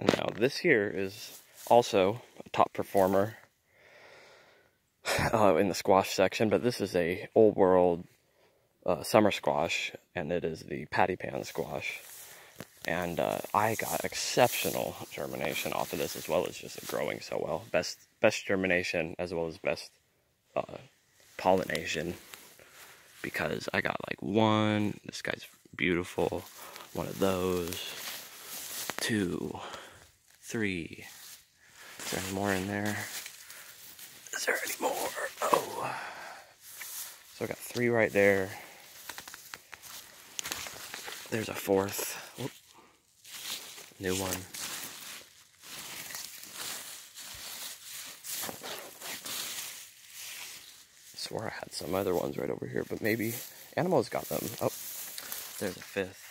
Now this here is also a top performer uh, in the squash section, but this is a old world uh, summer squash, and it is the patty pan squash. And uh, I got exceptional germination off of this, as well as just growing so well. Best best germination, as well as best uh, pollination, because I got like one. This guy's beautiful. One of those. Two, three. Is there any more in there? Is there any more? Oh. So I got three right there. There's a fourth. Oop. New one. I swore I had some other ones right over here, but maybe animals got them. Oh, there's a fifth.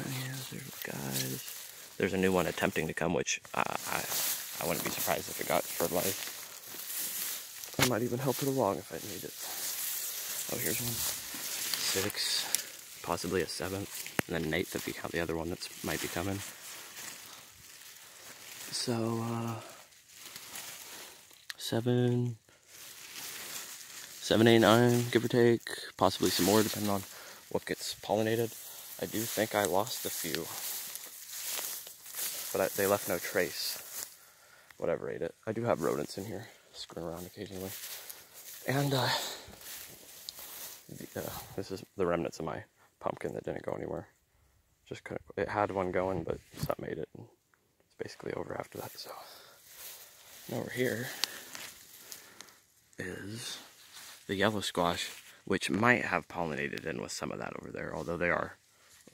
Oh yeah, there's guys. There's a new one attempting to come, which I, I, I wouldn't be surprised if it got fertilized. I might even help it along if I need it. Oh, here's one. Six, possibly a seventh, and then an eighth if you count the other one that might be coming. So, uh, seven, seven, eight, nine, give or take, possibly some more depending on what gets pollinated. I do think I lost a few, but I, they left no trace. Whatever ate it. I do have rodents in here, screwing around occasionally. And uh, the, uh, this is the remnants of my pumpkin that didn't go anywhere. Just couldn't. It had one going, but something ate it, and it's basically over after that. So now we're here is the yellow squash, which might have pollinated in with some of that over there, although they are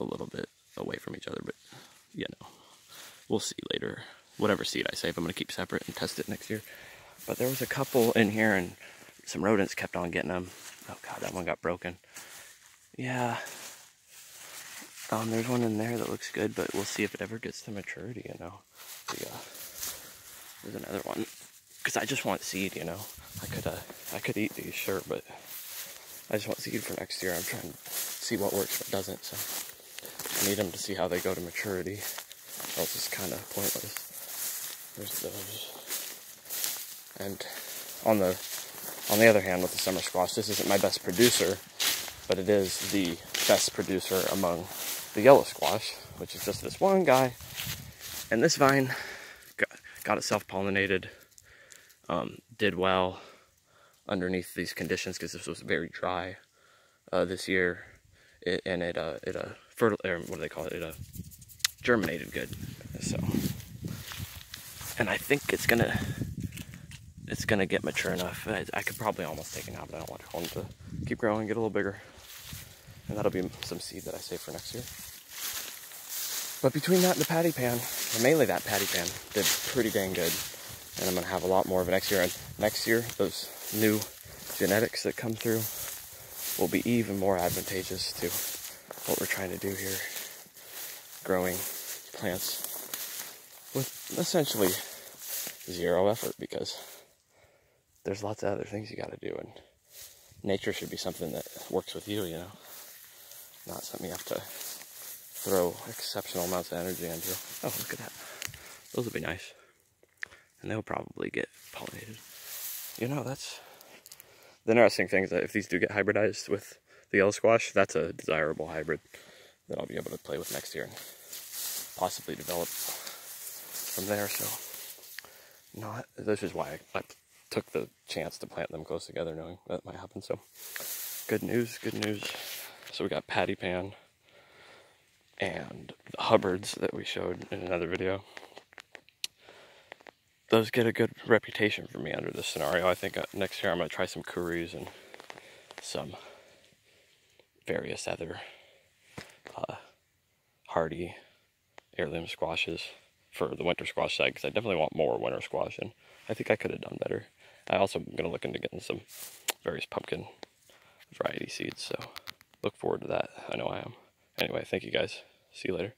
a little bit away from each other, but you know, we'll see later. Whatever seed I save, I'm to keep separate and test it next year. But there was a couple in here, and some rodents kept on getting them. Oh god, that one got broken. Yeah. Um, there's one in there that looks good, but we'll see if it ever gets to maturity, you know. Yeah. There's another one. Because I just want seed, you know. I could, uh, I could eat these, sure, but I just want seed for next year. I'm trying to see what works, what doesn't, so need them to see how they go to maturity, or else it's kind of pointless. There's those. And on the on the other hand, with the summer squash, this isn't my best producer, but it is the best producer among the yellow squash, which is just this one guy. And this vine got, got itself pollinated, um, did well underneath these conditions because this was very dry uh, this year, it, and it uh, it uh, fertile or what do they call it? It uh, germinated good. So, and I think it's gonna it's gonna get mature enough. I, I could probably almost take it out, but I don't want it to keep growing, get a little bigger, and that'll be some seed that I save for next year. But between that and the patty pan, and mainly that patty pan, did pretty dang good. And I'm gonna have a lot more of it next year. And next year, those new genetics that come through will be even more advantageous to what we're trying to do here. Growing plants with essentially zero effort because there's lots of other things you got to do, and nature should be something that works with you, you know, not something you have to throw exceptional amounts of energy into. Oh, look at that. Those will be nice. And they'll probably get pollinated. You know, that's the interesting thing is that if these do get hybridized with the yellow squash, that's a desirable hybrid that I'll be able to play with next year and possibly develop from there. So, not this is why I, I took the chance to plant them close together, knowing that might happen. So, good news, good news. So we got patty pan and the Hubbards that we showed in another video. Those get a good reputation for me under this scenario. I think uh, next year I'm going to try some Kuris and some various other uh, hardy heirloom squashes for the winter squash side because I definitely want more winter squash and I think I could have done better. I also am going to look into getting some various pumpkin variety seeds, so look forward to that. I know I am. Anyway, thank you guys. See you later.